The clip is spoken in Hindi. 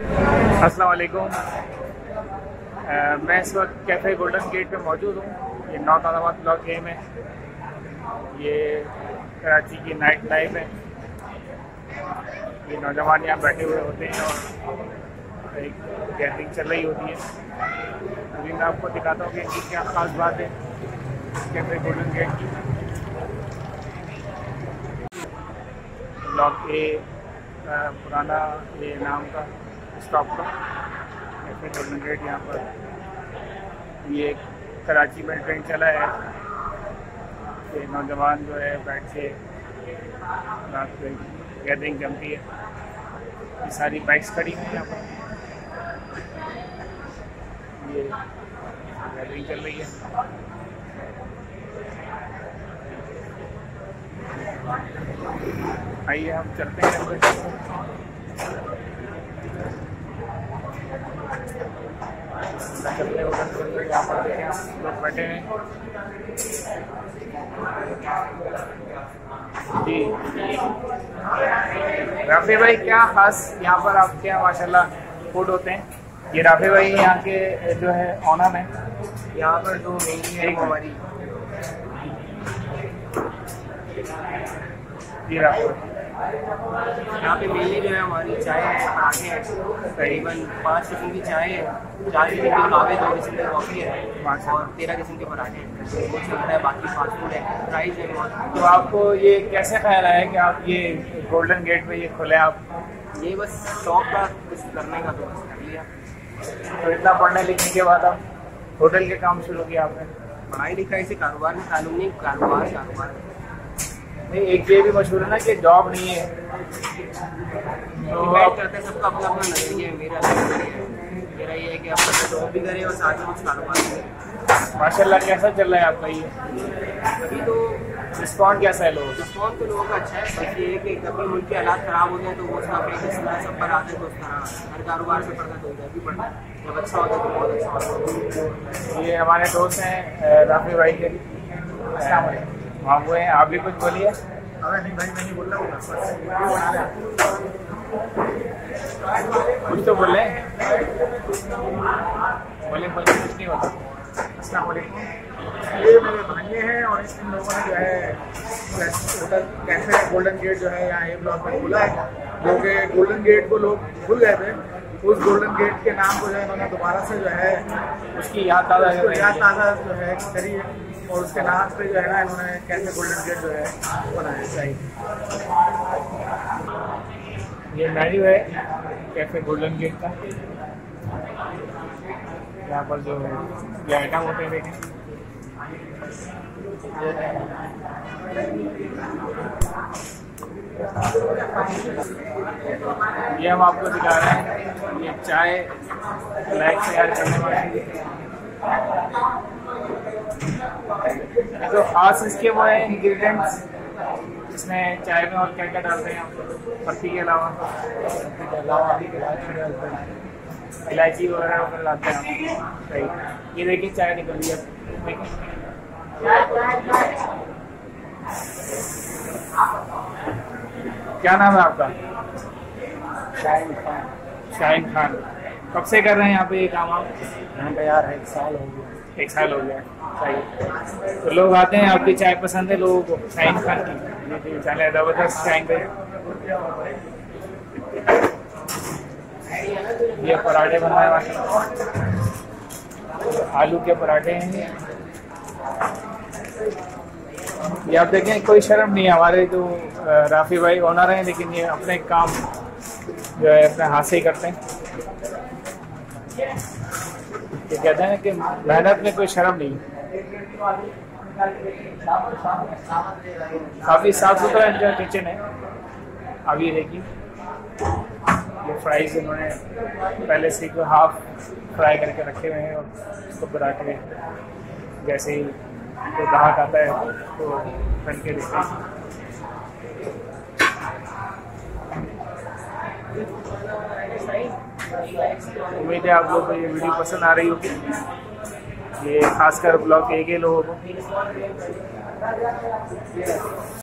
अस्सलाम वालेकुम मैं इस वक्त कैफ़े गोल्डन गेट पे मौजूद हूँ। ये नॉर्थ आदाबाद ब्लॉक ए में। ये कराची की नाइट लाइफ है। ये नौजवान यहाँ बैठे हुए होते हैं और एक गैदरिंग चल रही होती है। अभी मैं आपको दिखाता हूँ कि इनकी क्या ख़ास बात है कैफ़े गोल्डन गेट की। ब्लॉक ए पुराना ये नाम का स्टॉप का। कैफ़े गोल्डन गेट यहाँ पर। ये कराची में ट्रेन चला है। ये नौजवान जो है, बैठ के रात को गैदरिंग जमती है। ये सारी बाइक्स खड़ी हुई यहाँ पर। ये गैदरिंग चल रही है। आइए, हम चलते हैं चलते उधर यहाँ पर देखें हम लोग बैठे हैं जी राफी भाई, क्या खास यहाँ पर आपके यहाँ माशाल्लाह फ़ूड होते हैं? ये राफी भाई यहाँ के जो है ऑनर हैं। यहाँ पर जो मेन है हमारी जी राफी यहाँ पे मेनली जो है हमारी चाय है पराठे हैं तकरीबन पाँच किस्म की चाय है चार किस्म की कावे दो किस्म की कॉफ़ी है और तेरह किस्म के पराठे हैं। वो चलता है बाकी फास्ट फ़ूड है। प्राइस है बहुत तो आपको ये कैसे ख्याल आया कि आप ये गोल्डन गेट पे ये खोले आप? ये बस शौक का कुछ करने का तो बस कर लिया। तो इतना पढ़ने लिखने के बाद आप होटल के काम शुरू किया आपने? पढ़ाई लिखाई से कारोबार में नहीं कारोबार कारोबार। नहीं एक ये भी मशहूर है ना कि जॉब नहीं है। तो डिपेंड आप करता है सबका अपना अपना नज़रिया है मेरा ये है कि अपना जॉब भी करे और साथ में कुछ कारोबार माशाल्लाह कैसा चल रहा है आपका ये? अभी तो रिस्पॉन्ड कैसा है लोगों रिस्पॉन्स तो लोगों का अच्छा है बस ये है कि कभी मुल्क के हालात ख़राब होते हैं तो वो उसका फेक इसलिए सब पर आते हैं तो उस तरह हर कारोबार से पड़ता है तो उधर भी पड़ता है। जब अच्छा होता है तो बहुत अच्छा होता है। ये हमारे दोस्त हैं राफी भाई के। वहाँ वो हैं आप भी कुछ बोलिए। कुछ तो बोले बोले बोले कुछ नहीं होता ये मेरे भांजे हैं और इन लोगों ने जो है होटल कैफ़े गोल्डन गेट जो है यहाँ ए ब्लॉक में खुला है। जो कि गोल्डन गेट को लोग भूल गए थे। उस गोल्डन गेट के नाम को जो है इन्होंने दोबारा से जो है उसकी याद ताज़ा याद ताज़ा जो है करी है। और उसके नाम पे जो है ना इन्होंने कैफ़े गोल्डन गेट जो है बनाया चाहिए ये मेन्यू है कैफ़े गोल्डन गेट का। यहाँ पर जो ये आइटम होते हैं देखें ये हम आपको दिखा रहे हैं। ये चाय ब्लैक तैयार करने वाली जो खास इसके वो है इंग्रेडिएंट्स इसमें चाय में और क्या क्या डालते हैं आप पत्ती के अलावा। के अलावा इलायची वगैरह वगैरह डालते हैं। आप सही। ये देखिए चाय निकल रही है। क्या नाम है आपका? शाहिन खान। शाहिन खान। कब से कर रहे हैं यहाँ पे ये काम आप? यहाँ पे यार एक साल हो गया। एक साल हो गया। सही तो लोग आते हैं आपकी चाय पसंद है लोगों को शाहिन खान की ज़बरदस्त शाहिन ये पराठे बना है। माशाल्लाह आलू के पराठे हैं। ये। आप देखें कोई शर्म नहीं हमारे जो अ, राफी भाई ओनर हैं लेकिन ये अपने काम जो है अपने हाथ से ही करते हैं। ये कहते हैं कि मेहनत में कोई शर्म नहीं। काफ़ी साफ़ सुथरा इनका किचन है। अब ये देखिए। ये फ्राइज इन्होंने पहले से ही हाफ़ फ्राई करके रखे हुए हैं और उसको पराठे जैसे ही कोई ग्राहक आता है तो बन के देते हैं। उम्मीद है आप लोग को ये वीडियो पसंद आ रही होगी। ये खासकर ब्लॉग ए के लोगों को।